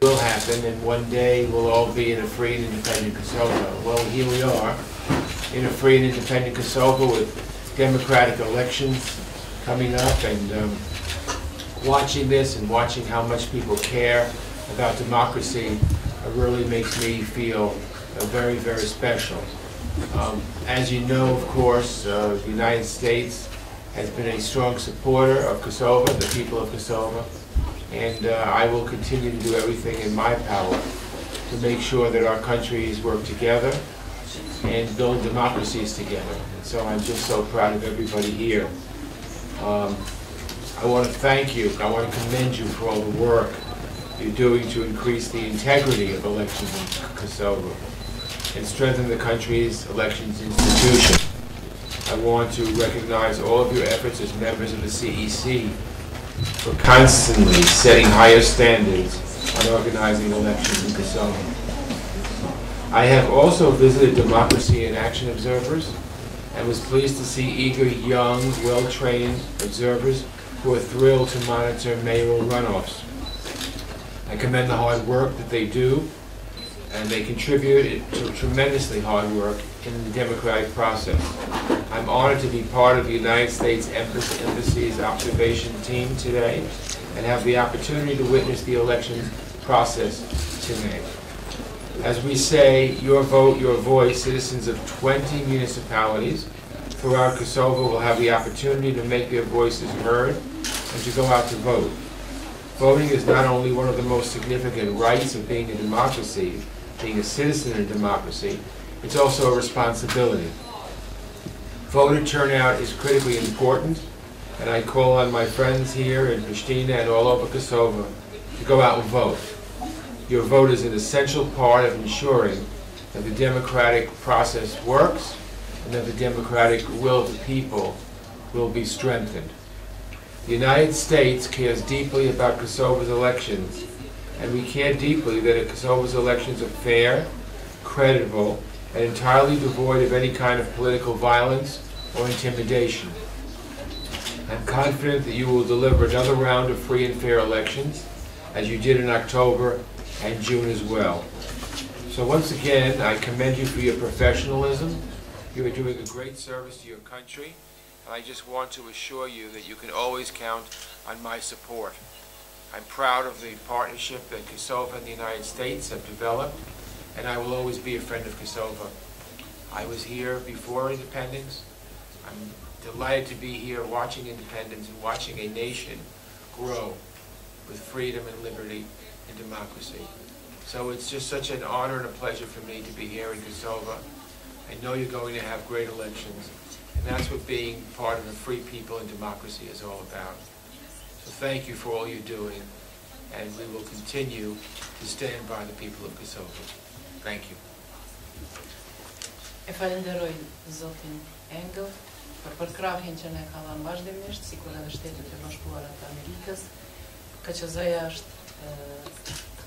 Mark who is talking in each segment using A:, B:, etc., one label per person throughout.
A: will happen, and one day we'll all be in a free and independent Kosovo. Well, here we are, in a free and independent Kosovo with democratic elections coming up, and um, watching this and watching how much people care about democracy really makes me feel very, very special. Um, As you know, of course, uh, the United States has been a strong supporter of Kosovo, the people of Kosovo, and uh, I will continue to do everything in my power to make sure that our countries work together and build democracies together. And so I'm just so proud of everybody here. Um, I want to thank you, I want to commend you for all the work you're doing to increase the integrity of elections in Kosovo and strengthen the country's elections institution. I want to recognize all of your efforts as members of the CEC for constantly setting higher standards on organizing elections in Kosovo. I have also visited Democracy in Action observers and was pleased to see eager, young, well-trained observers who are thrilled to monitor mayoral runoffs. I commend the hard work that they do, and they contribute to tremendously hard work in the democratic process. I'm honored to be part of the United States Embassy's observation team today and have the opportunity to witness the election process today. As we say, your vote, your voice, citizens of 20 municipalities throughout Kosovo will have the opportunity to make their voices heard and to go out to vote. Voting is not only one of the most significant rights of being a democracy, being a citizen in a democracy, it's also a responsibility. Voter turnout is critically important, and I call on my friends here in Pristina and all over Kosovo to go out and vote. Your vote is an essential part of ensuring that the democratic process works and that the democratic will of the people will be strengthened. The United States cares deeply about Kosovo's elections, and we care deeply that Kosovo's elections are fair, credible, and entirely devoid of any kind of political violence or intimidation. I'm confident that you will deliver another round of free and fair elections, as you did in October and June as well. So once again, I commend you for your professionalism. You are doing a great service to your country, and I just want to assure you that you can always count on my support. I'm proud of the partnership that Kosovo and the United States have developed, and I will always be a friend of Kosovo. I was here before independence. I'm delighted to be here watching independence and watching a nation grow with freedom and liberty and democracy. So it's just such an honor and a pleasure for me to be here in Kosovo. I know you're going to have great elections, and that's what being part of a free people and democracy is all about. So thank you for all you're doing, and we will continue to stand by the people of Kosovo. Thank you.
B: E falenderoj Zotin Engel për përkrahjen që ne ka dhënë vazhdimisht, sikur edhe Shtetet e Bashkuara të Amerikës. KQZ-ja është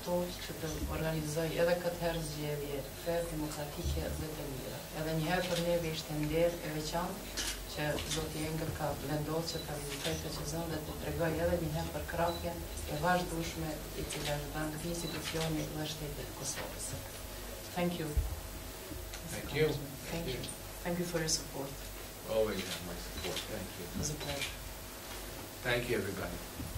B: këtu që të organizoj edhe këtë herë zgjedhje fair, demokratike dhe të mira. Edhe një herë për neve ishte nder e veçantë që Zoti Engel ka vendosur që ta vizitoj KQZ-n dhe të tregoj edhe një herë për krahjen e vazhdueshme e cila është dhënë këtij institucioni dhe shtetit të Kosovës. Thank you.
A: Thank you.
B: Thank you. Thank you for your support.
A: Always have my support. Thank
B: It
A: you.
B: was a pleasure.
A: Thank you, everybody.